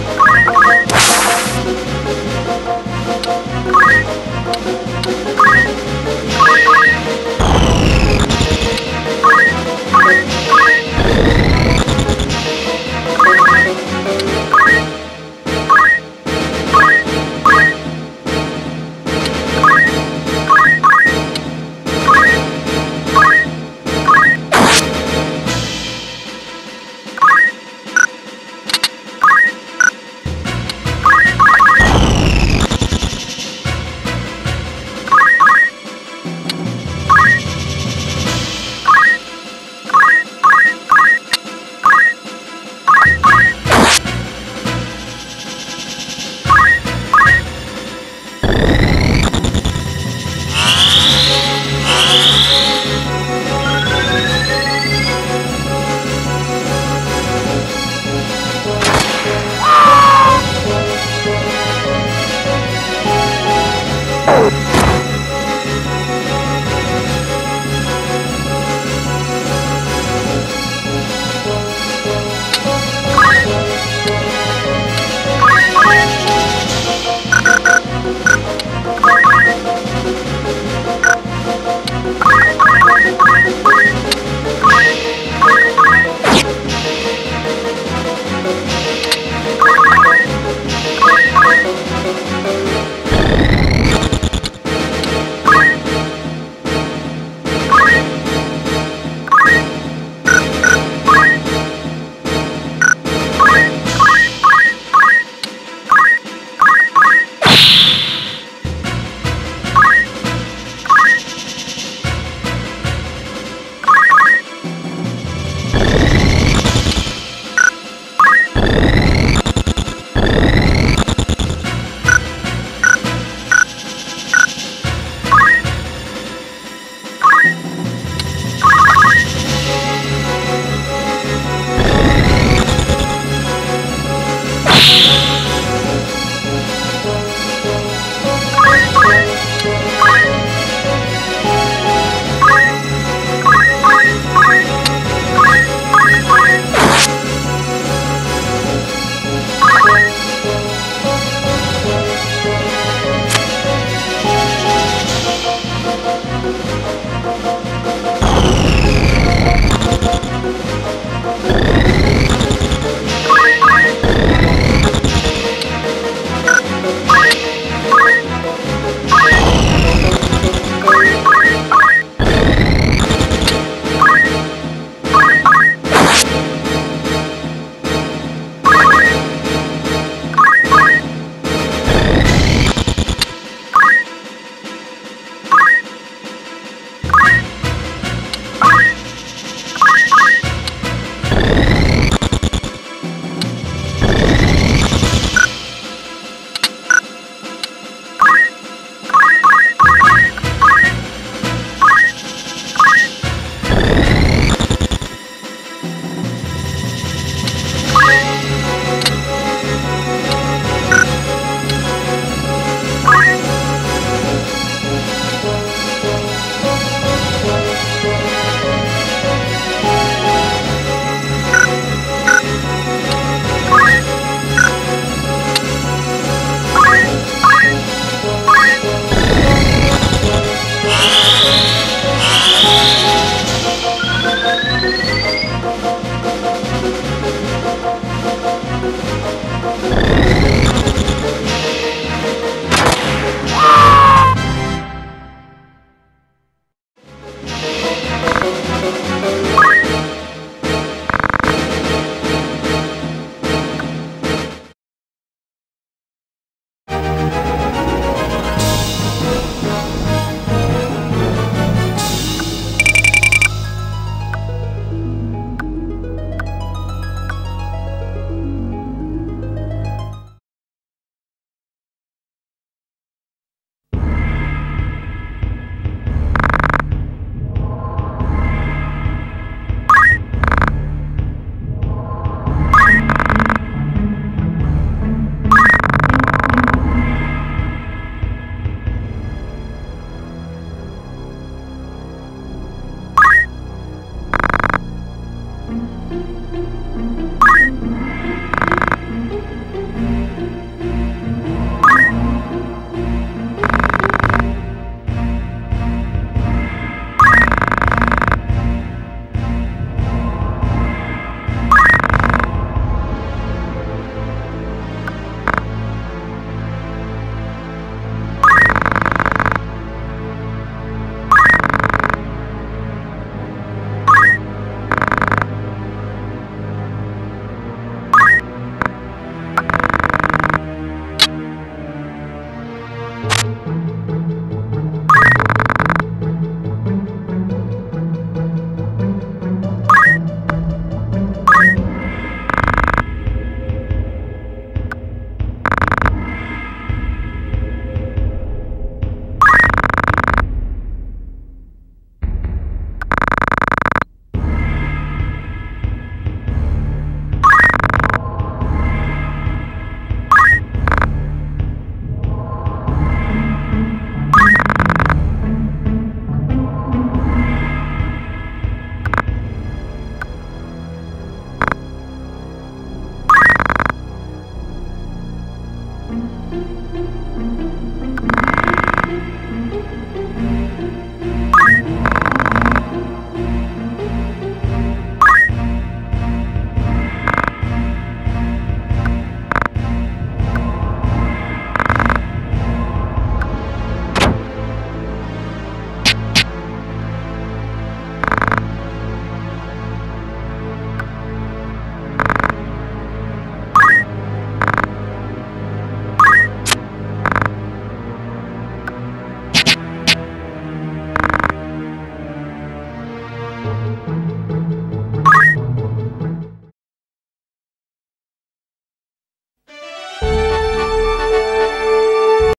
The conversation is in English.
Bye.